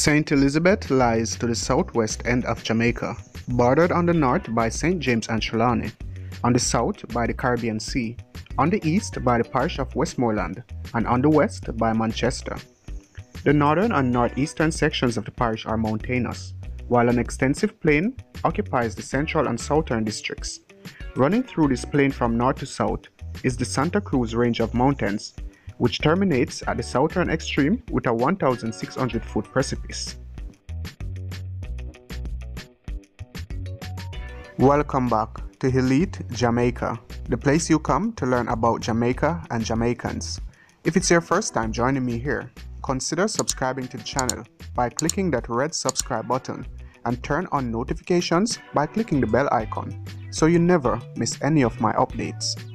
St. Elizabeth lies to the southwest end of Jamaica, bordered on the north by St. James and Trelawny, on the south by the Caribbean Sea, on the east by the parish of Westmoreland, and on the west by Manchester. The northern and northeastern sections of the parish are mountainous, while an extensive plain occupies the central and southern districts. Running through this plain from north to south is the Santa Cruz range of mountains, which terminates at the southern extreme with a 1,600 foot precipice. Welcome back to Elite Jamaica, the place you come to learn about Jamaica and Jamaicans. If it's your first time joining me here, consider subscribing to the channel by clicking that red subscribe button and turn on notifications by clicking the bell icon so you never miss any of my updates.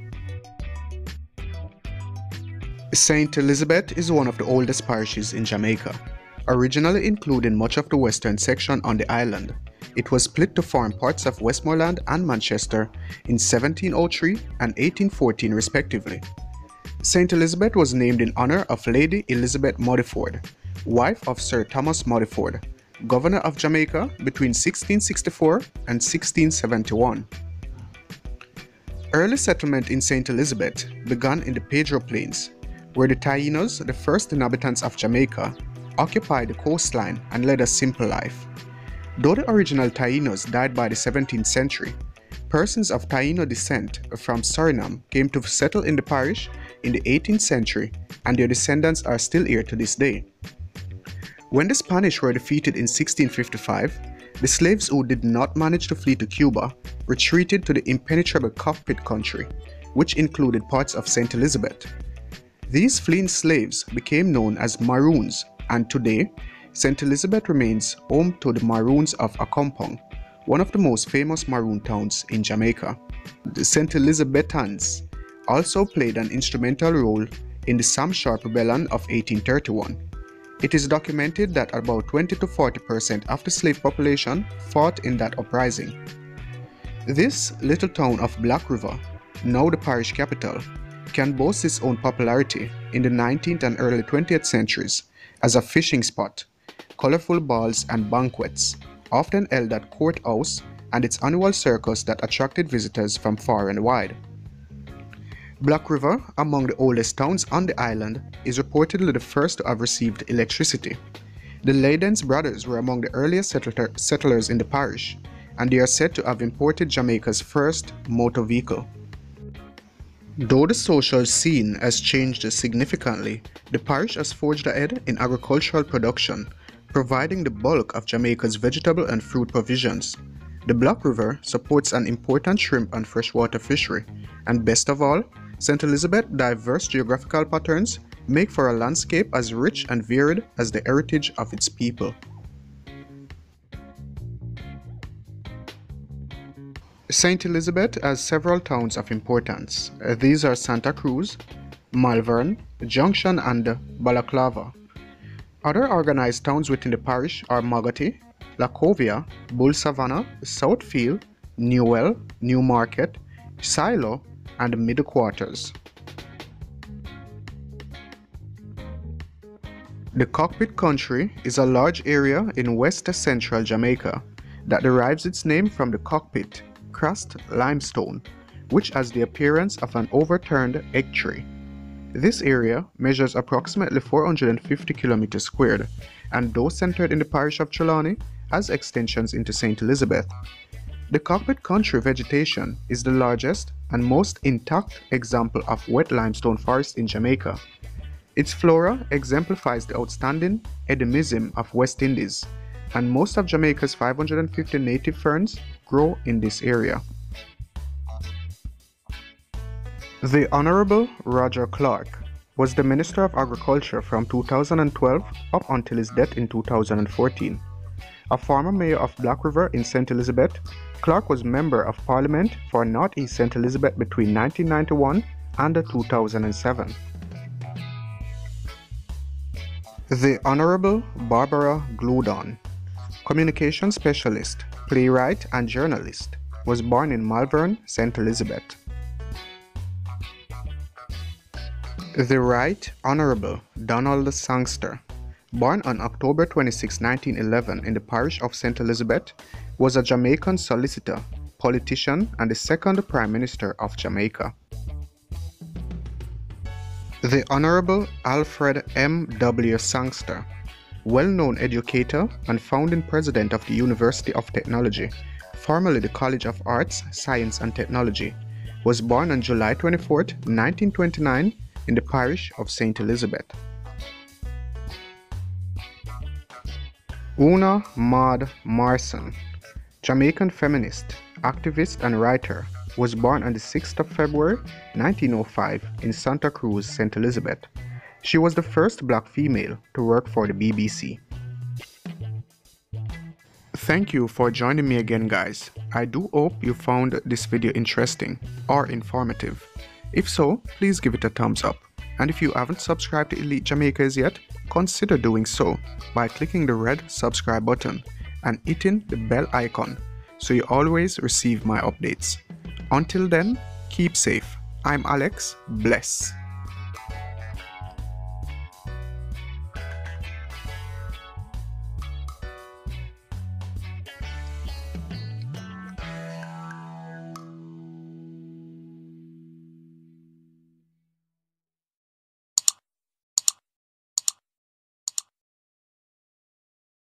St. Elizabeth is one of the oldest parishes in Jamaica. Originally including much of the western section on the island, it was split to form parts of Westmoreland and Manchester in 1703 and 1814 respectively. St. Elizabeth was named in honor of Lady Elizabeth Modyford, wife of Sir Thomas Modyford, governor of Jamaica between 1664 and 1671. Early settlement in St. Elizabeth began in the Pedro Plains where the Taínos, the first inhabitants of Jamaica, occupied the coastline and led a simple life. Though the original Taínos died by the 17th century, persons of Taíno descent from Suriname came to settle in the parish in the 18th century and their descendants are still here to this day. When the Spanish were defeated in 1655, the slaves who did not manage to flee to Cuba retreated to the impenetrable Cockpit country, which included parts of St. Elizabeth, these fleeing slaves became known as Maroons, and today, St. Elizabeth remains home to the Maroons of Accompong, one of the most famous Maroon towns in Jamaica. The St. Elizabethans also played an instrumental role in the Sam Sharpe Rebellion of 1831. It is documented that about 20 to 40 percent of the slave population fought in that uprising. This little town of Black River, now the parish capital, can boast its own popularity in the 19th and early 20th centuries as a fishing spot, colorful balls and banquets, often held at courthouse and its annual circus that attracted visitors from far and wide. Black River, among the oldest towns on the island, is reportedly the first to have received electricity. The Leydens brothers were among the earliest settlers in the parish, and they are said to have imported Jamaica's first motor vehicle. Though the social scene has changed significantly, the parish has forged ahead in agricultural production, providing the bulk of Jamaica's vegetable and fruit provisions. The Black River supports an important shrimp and freshwater fishery, and best of all, St. Elizabeth's diverse geographical patterns make for a landscape as rich and varied as the heritage of its people. St. Elizabeth has several towns of importance. Uh, these are Santa Cruz, Malvern, Junction and Balaclava. Other organized towns within the parish are Maggotty, Lacovia, Bull Savannah, Southfield, Newell, Newmarket, Siloah, and Middle Quarters. The Cockpit Country is a large area in west central Jamaica that derives its name from the cockpit karst limestone, which has the appearance of an overturned egg tree. This area measures approximately 450 kilometers squared, and though centered in the parish of Trelawny, has extensions into St. Elizabeth. The Cockpit Country vegetation is the largest and most intact example of wet limestone forest in Jamaica. Its flora exemplifies the outstanding endemism of West Indies, and most of Jamaica's 550 native ferns grow in this area. The Honorable Roger Clarke was the Minister of Agriculture from 2012 up until his death in 2014. A former mayor of Black River in St. Elizabeth, Clarke was Member of Parliament for Northeast St. Elizabeth between 1991 and 2007. The Honorable Barbara Gloudon, Communication Specialist, playwright and journalist, was born in Malvern, St. Elizabeth. The Right Honorable Donald Sangster, born on October 26, 1911 in the parish of St. Elizabeth, was a Jamaican solicitor, politician, and the second Prime Minister of Jamaica. The Honorable Alfred M. W. Sangster, well-known educator and founding president of the University of Technology, formerly the College of Arts, Science and Technology, was born on July 24, 1929 in the parish of St. Elizabeth. Una Maud Marson, Jamaican feminist, activist and writer, was born on the 6th of February 1905 in Santa Cruz, St. Elizabeth. She was the first black female to work for the BBC. Thank you for joining me again guys. I do hope you found this video interesting or informative. If so, please give it a thumbs up. And if you haven't subscribed to Elite Jamaicas yet, consider doing so by clicking the red subscribe button and hitting the bell icon so you always receive my updates. Until then, keep safe. I'm Alex. Bless.